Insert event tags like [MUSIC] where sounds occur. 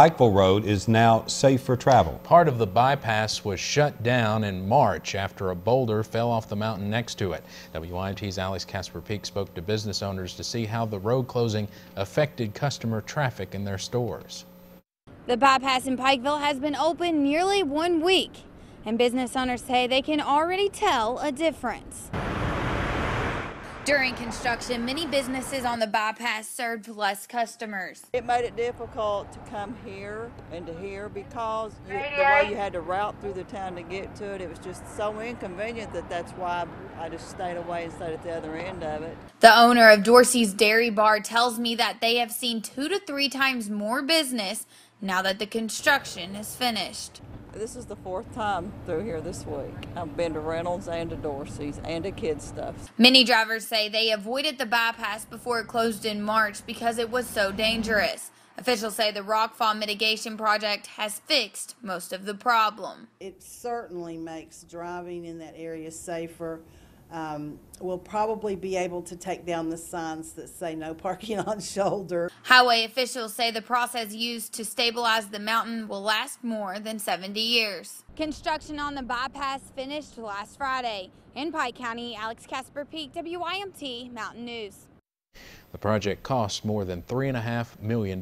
Pikeville Road is now safe for travel. Part of the bypass was shut down in March after a boulder fell off the mountain next to it. WYMT's Alex Casper Peak spoke to business owners to see how the road closing affected customer traffic in their stores. The bypass in Pikeville has been open nearly one week, and business owners say they can already tell a difference. During construction, many businesses on the bypass served less customers. It made it difficult to come here and to here because you, the way you had to route through the town to get to it, it was just so inconvenient that that's why I just stayed away and stayed at the other end of it. The owner of Dorsey's Dairy Bar tells me that they have seen two to three times more business now that the construction is finished. This is the fourth time through here this week. I've been to Reynolds and to Dorsey's and to Kids Stuff. Many drivers say they avoided the bypass before it closed in March because it was so dangerous. Officials say the rockfall mitigation project has fixed most of the problem. It certainly makes driving in that area safer. Um, we'll probably be able to take down the signs that say no parking [LAUGHS] on shoulder. Highway officials say the process used to stabilize the mountain will last more than 70 years. Construction on the bypass finished last Friday. In Pike County, Alex Casper Peak, WYMT Mountain News. The project cost more than $3.5 million.